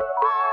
Bye.